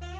Bye.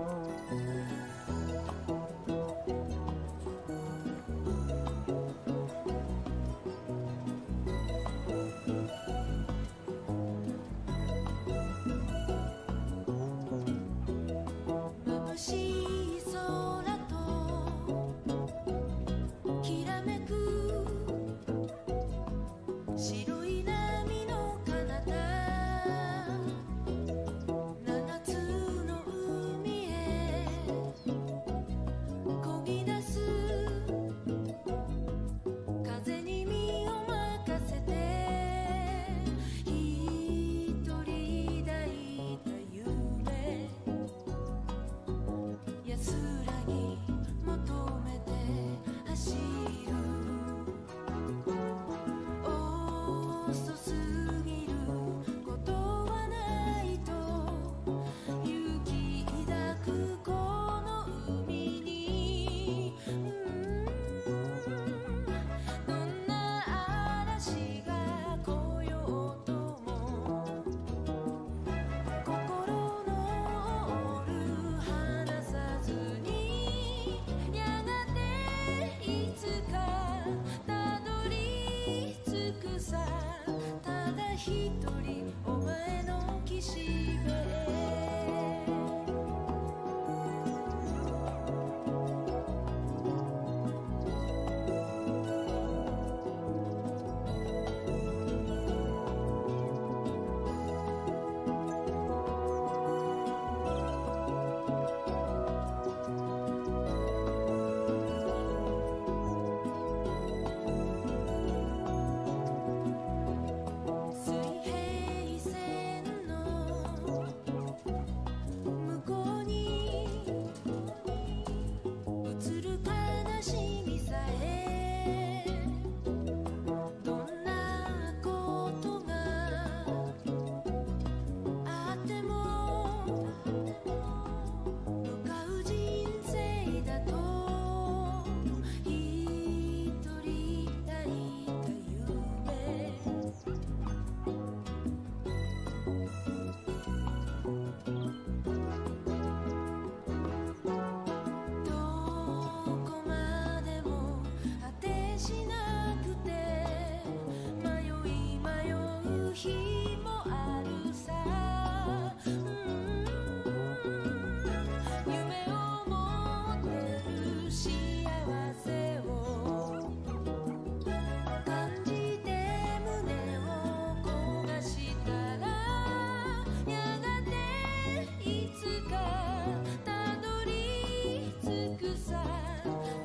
Oh. た Thank you.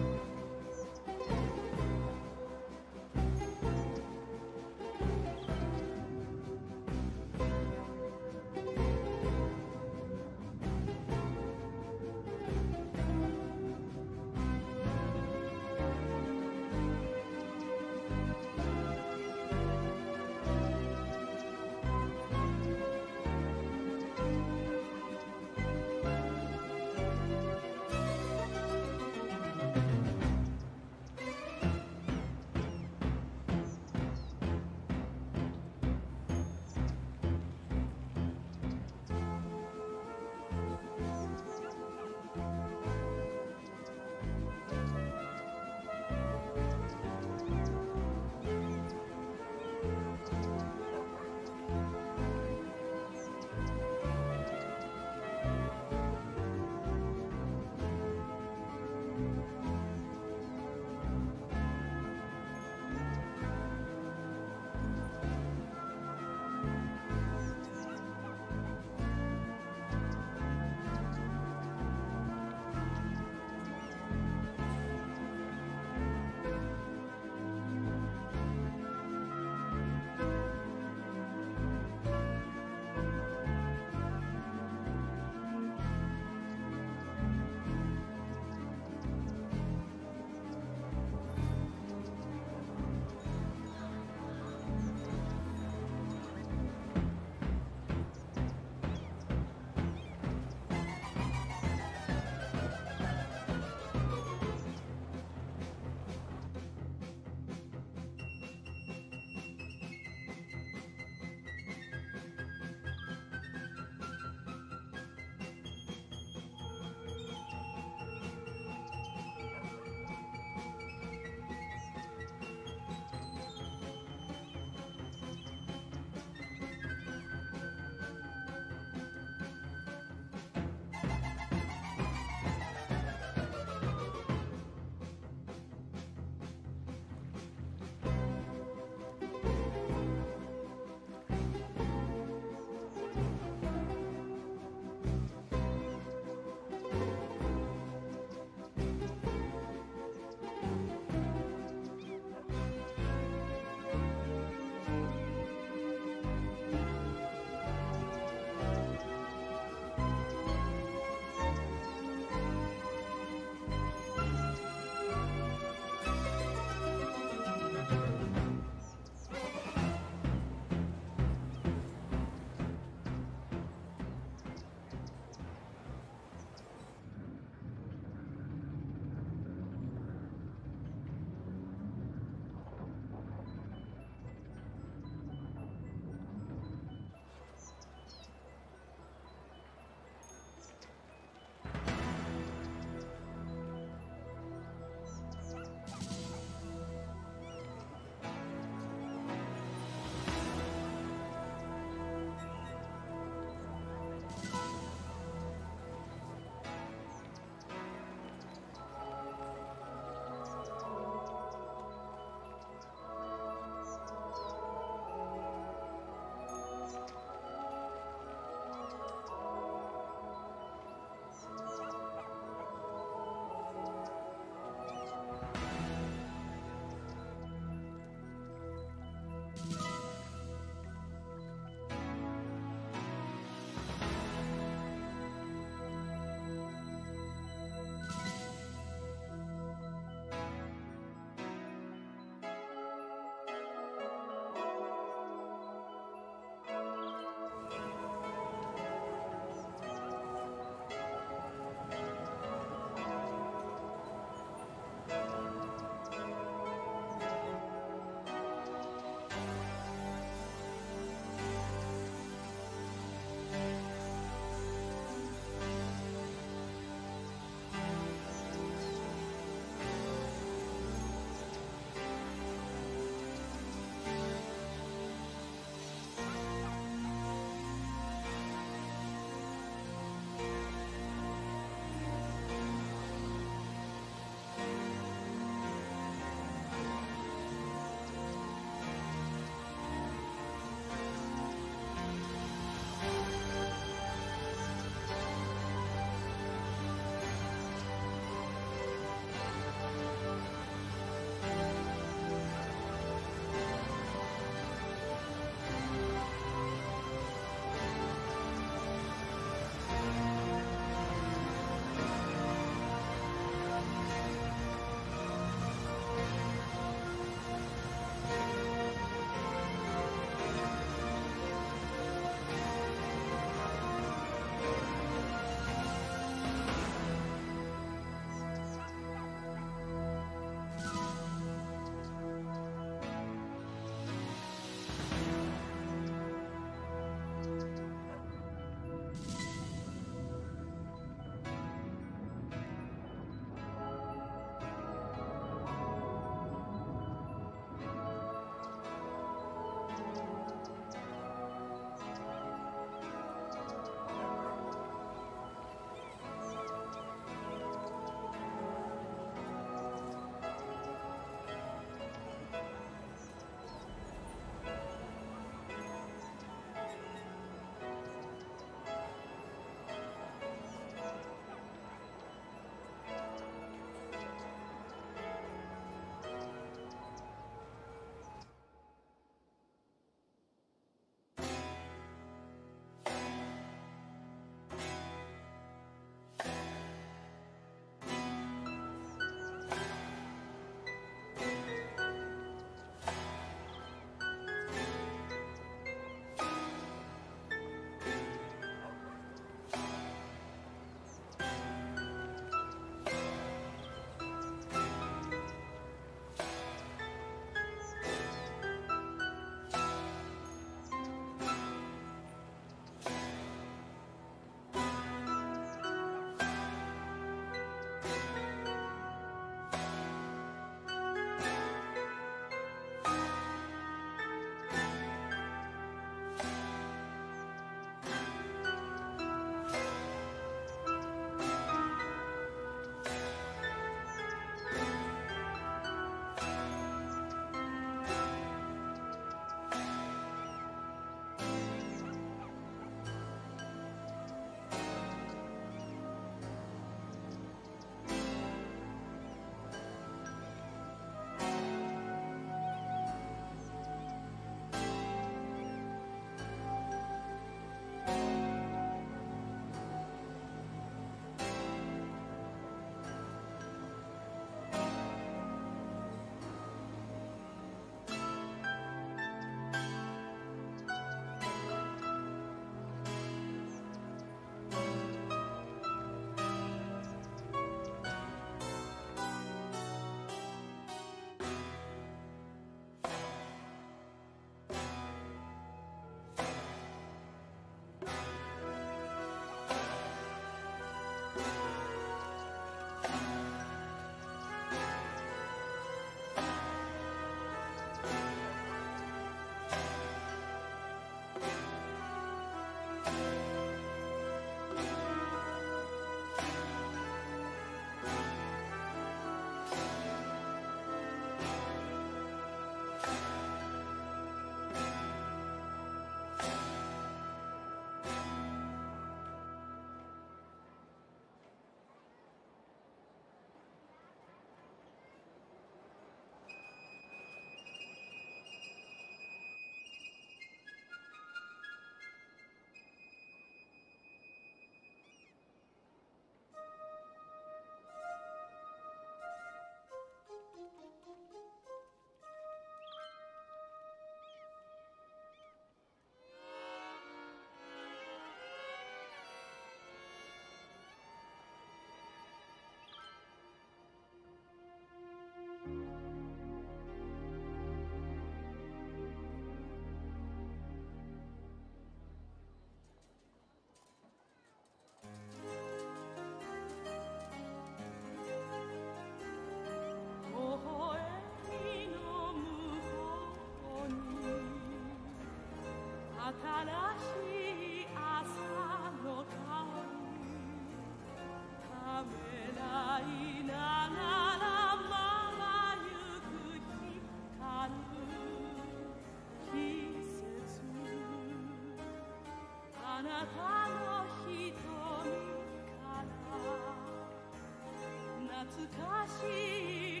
懐かしい。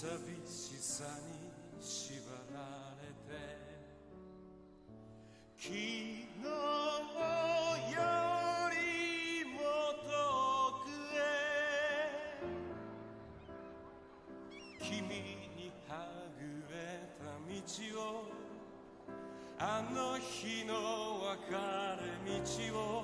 寂しさに縛られて昨日よりも遠くへ君にはぐれた道をあの日の別れ道を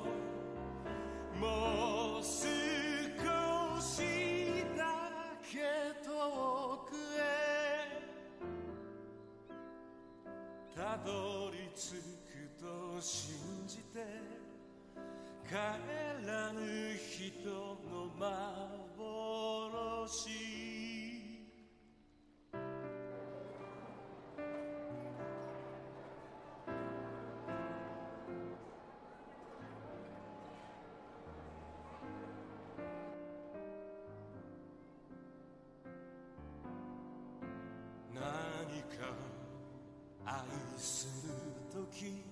たどり着くと信じて帰らぬ人の幻。何か愛する時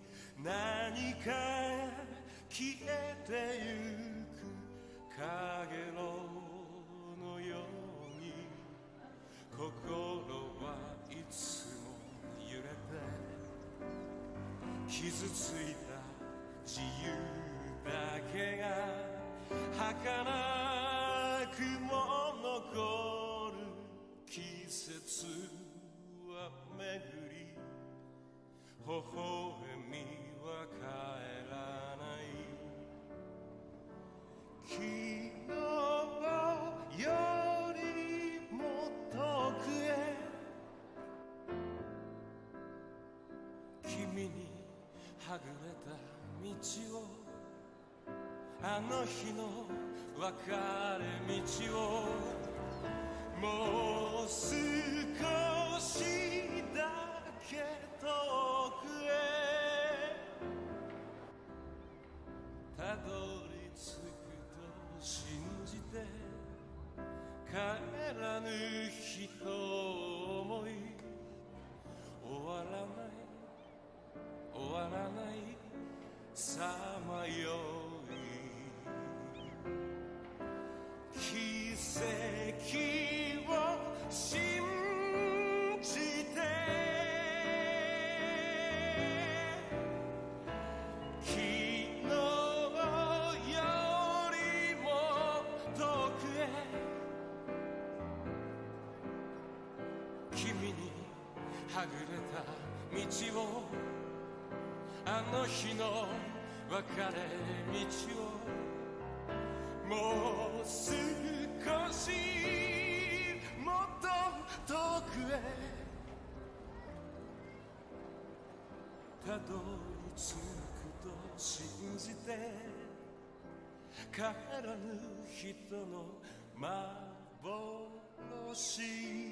何か消えてゆく。かげろのように心はいつも揺れて傷ついた自由だけが儚くも残る季節は巡り。微笑みは帰らない。昨日よりも遠くへ。君にはぐれた道を。あの日の別れ道を。もう少しらぐれた道をあの日の別れ道を。もう少しもっと遠くへ。たどり着くと信じて。帰らぬ人の幻。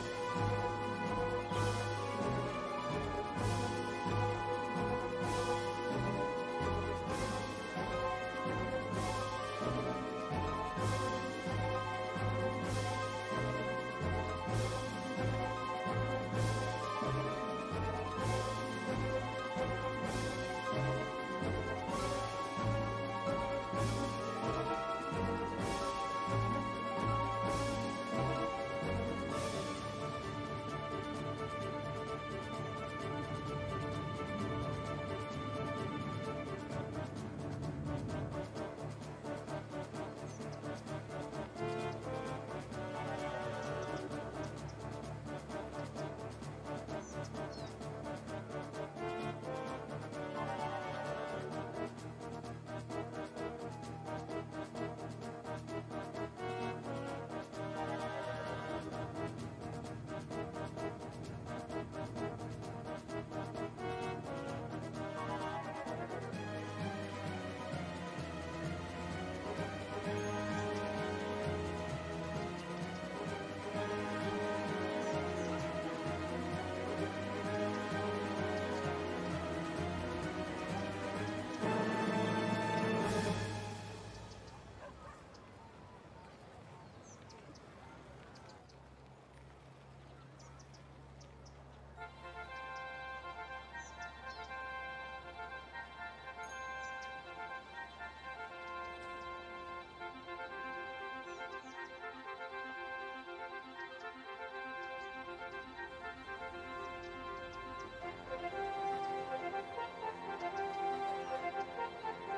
Thank you.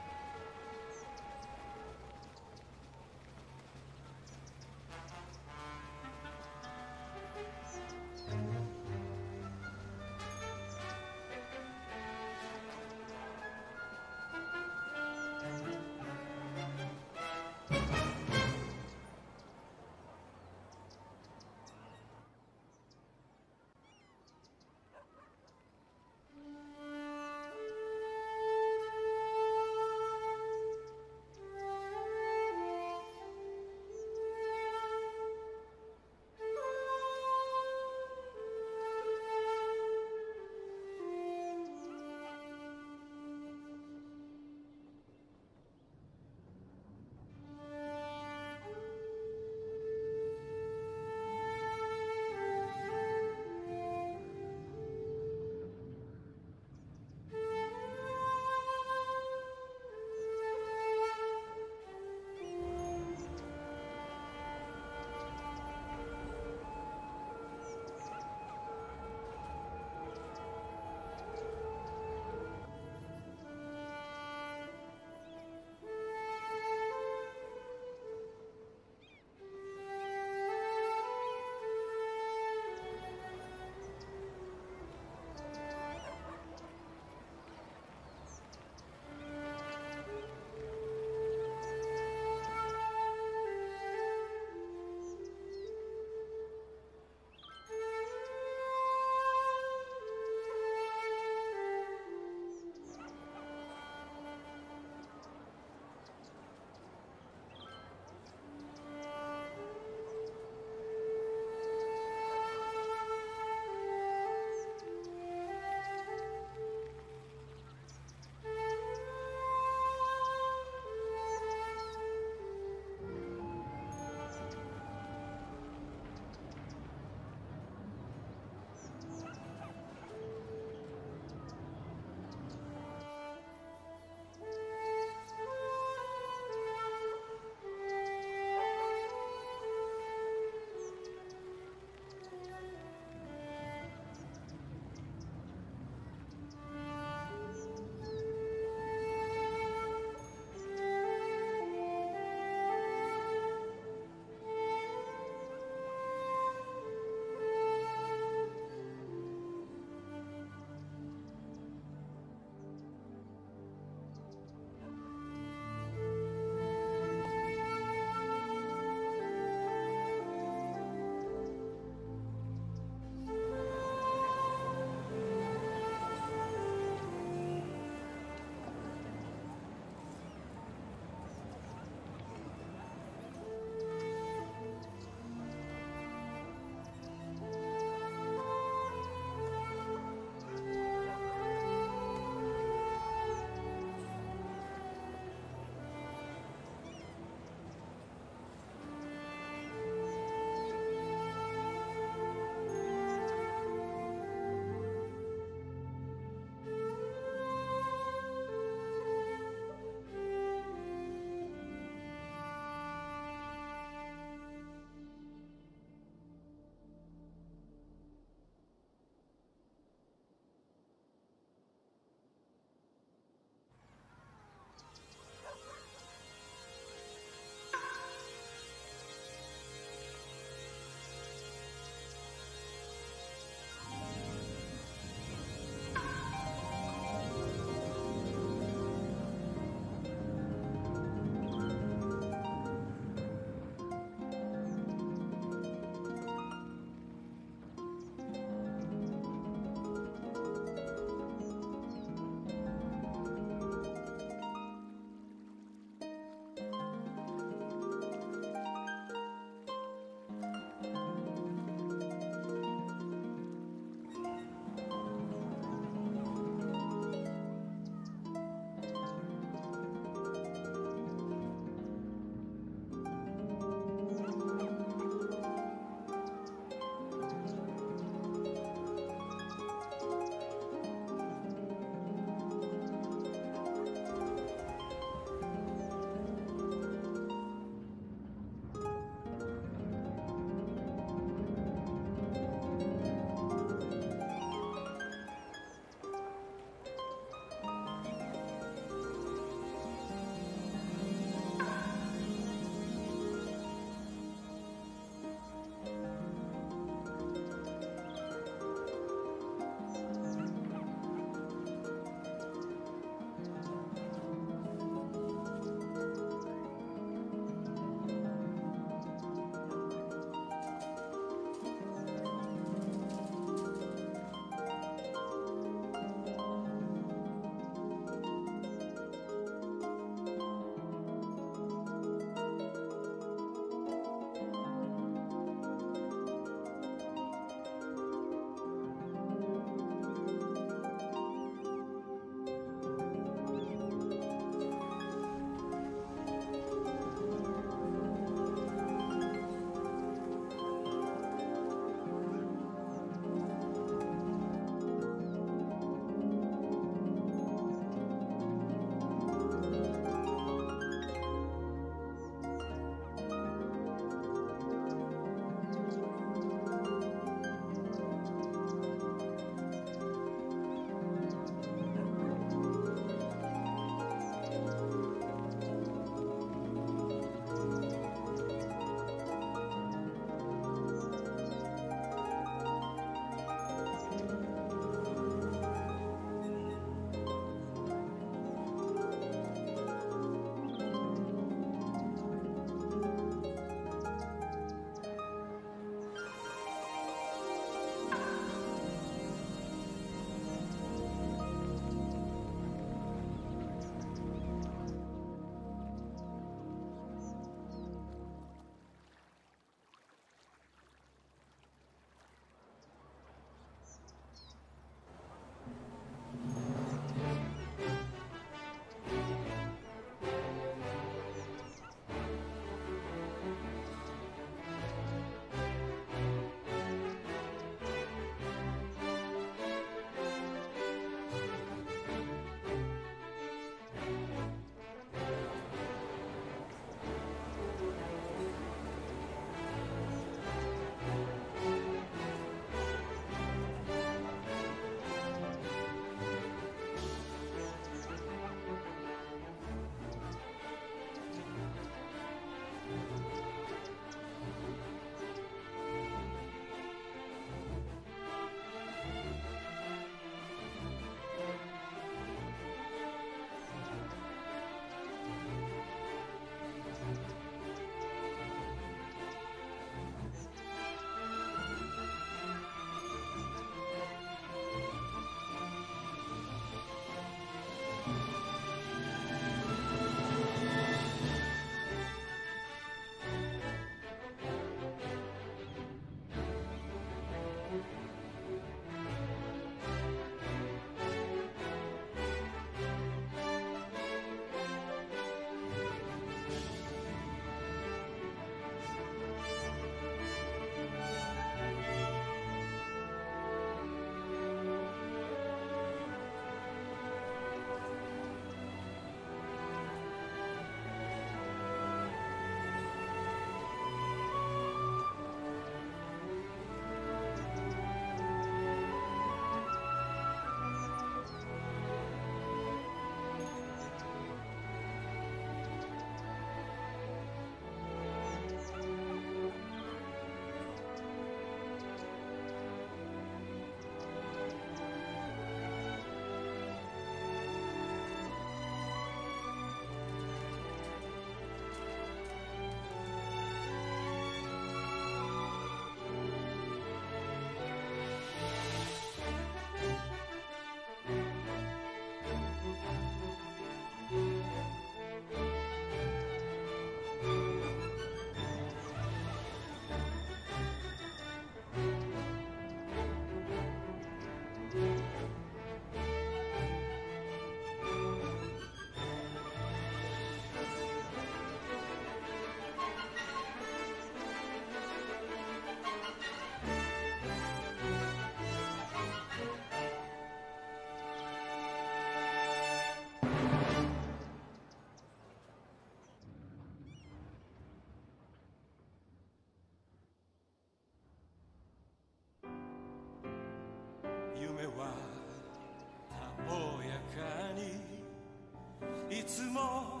も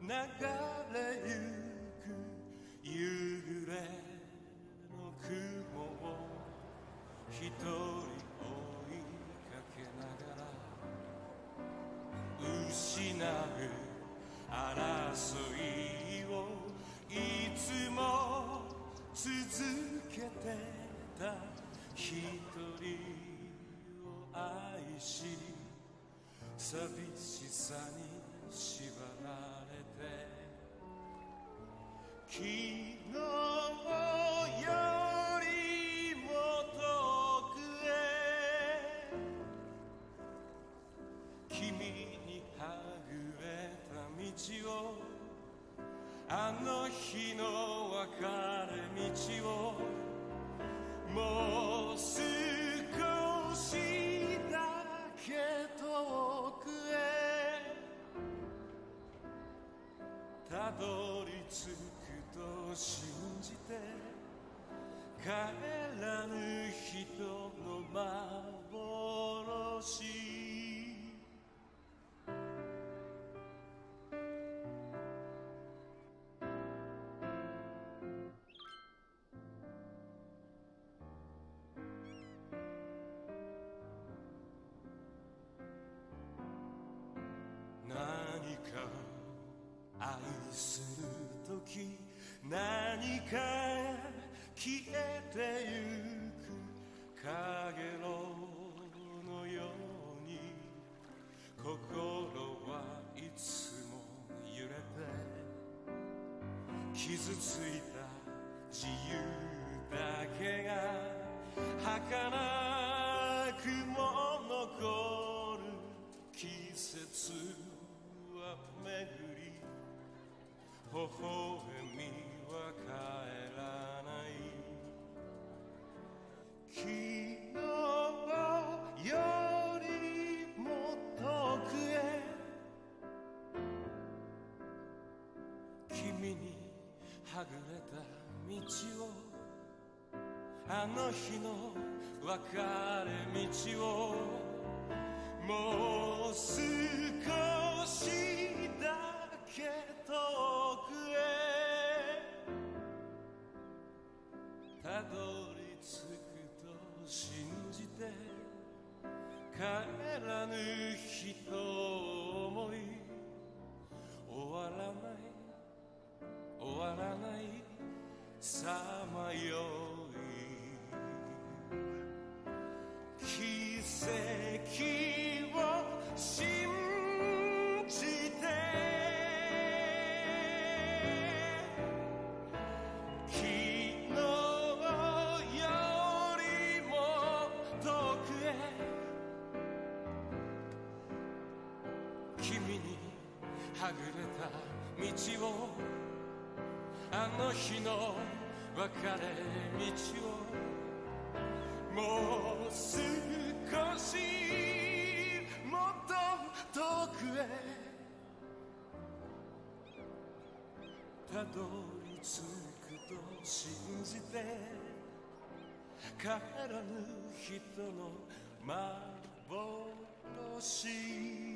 流れゆく夕暮れの雲を一人追いかけながら失う争いをいつも続けてた。一人を愛し寂しさに縛られてたどり着くと信じて帰らぬ人の幻何か消えてゆくかげろうのように心はいつも揺れて傷ついた自由だけが儚くも残る季節は巡り微笑みは帰らない。昨日よりも遠くへ。君にはぐれた道を。あの日の別れ道を。もう少しどり着くと信じて帰らぬ人を思い終わらない終わらないさあはぐれた道をあの日の別れ道をもう少しもっと遠くへたどり着くと信じて帰らぬ人の幻。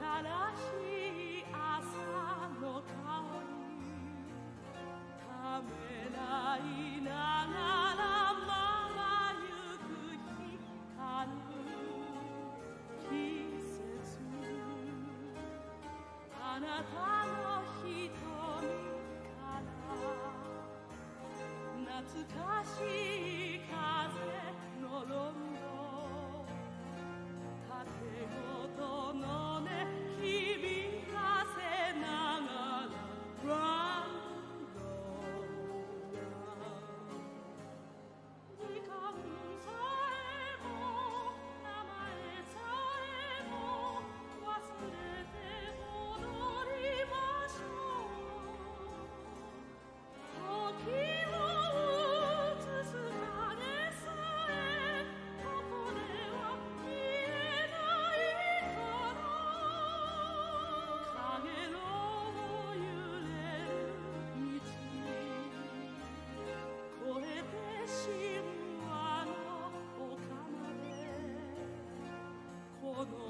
しい朝の香り。ためらいながらままゆく光る季節あなたの瞳から懐かしい todo.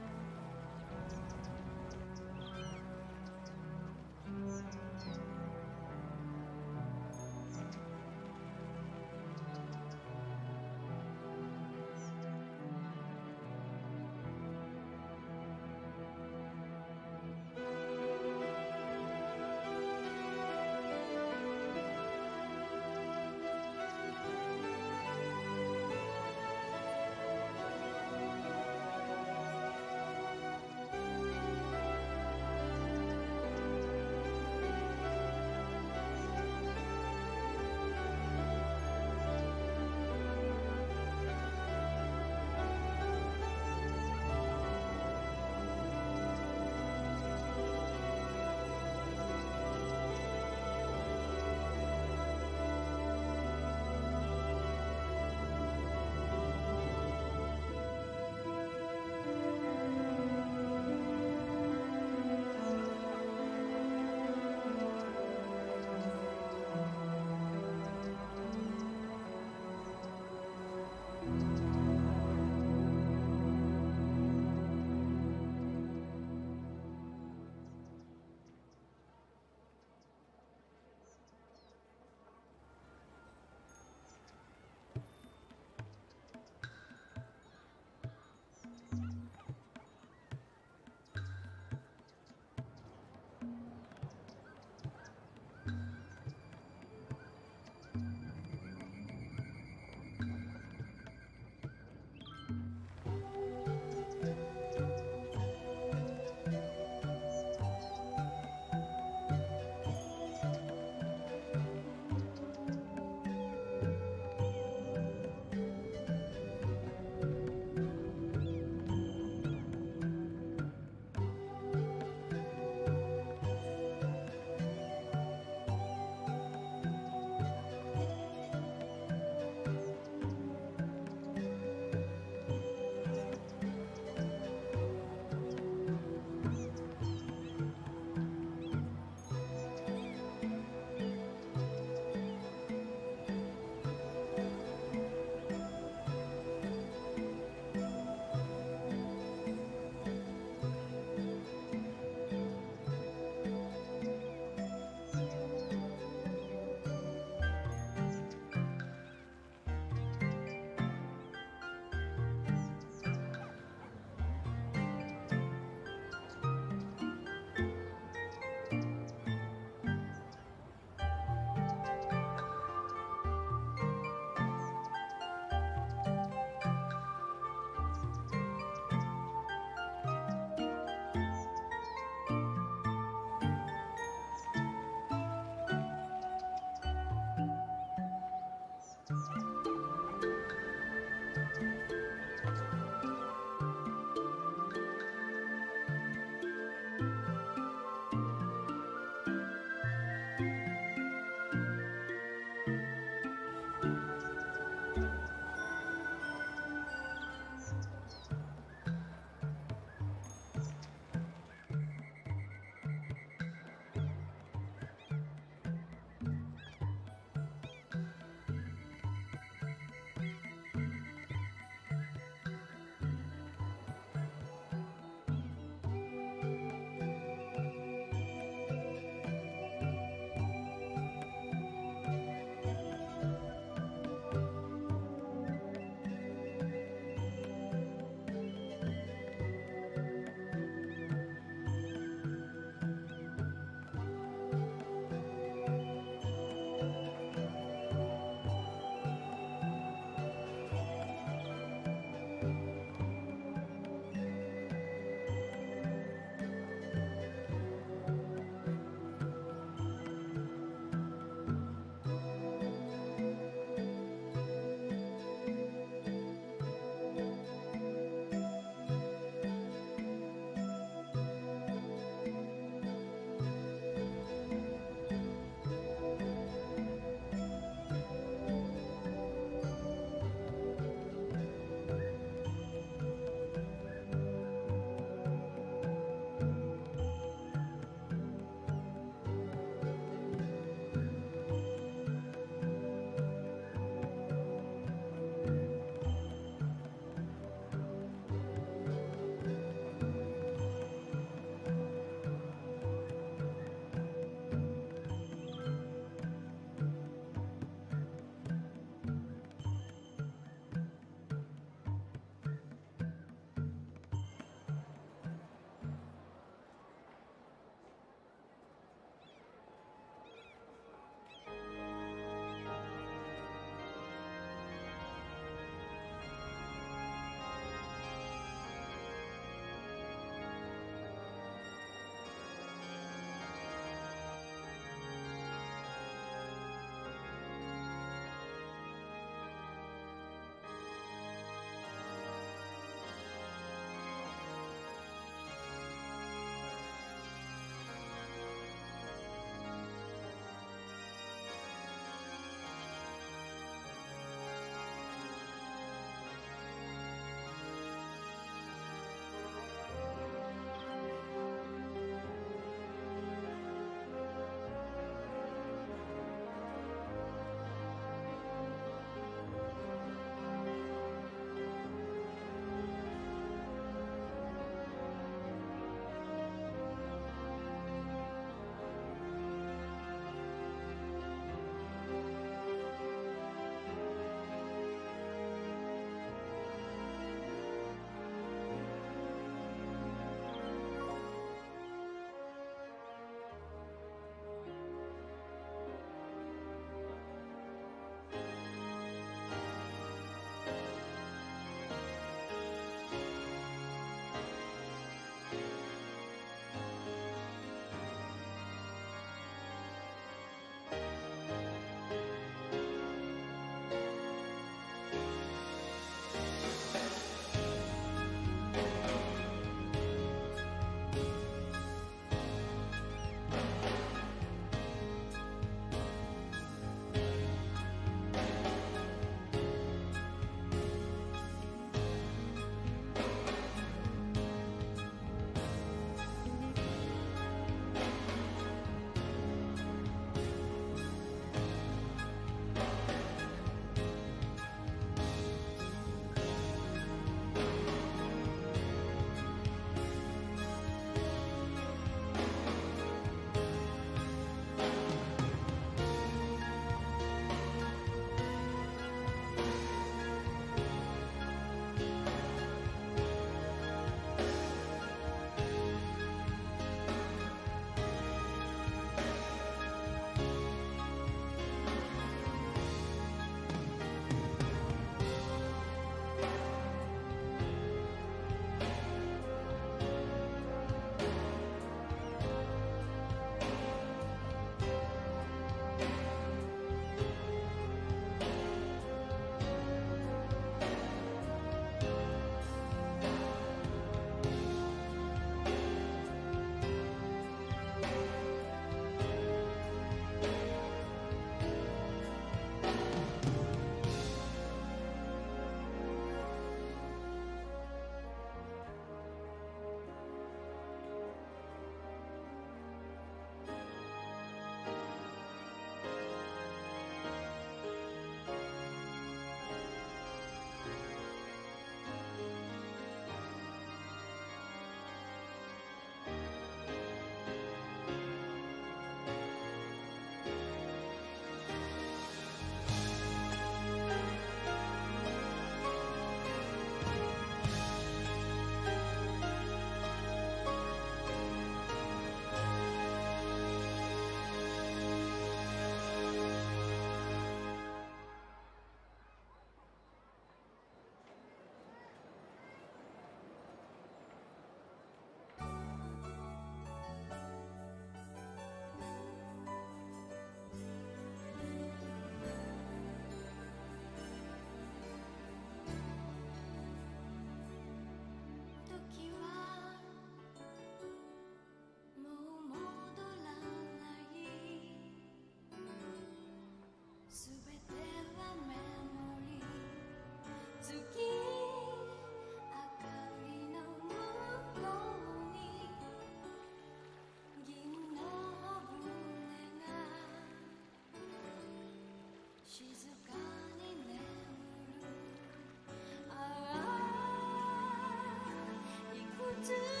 to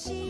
眩し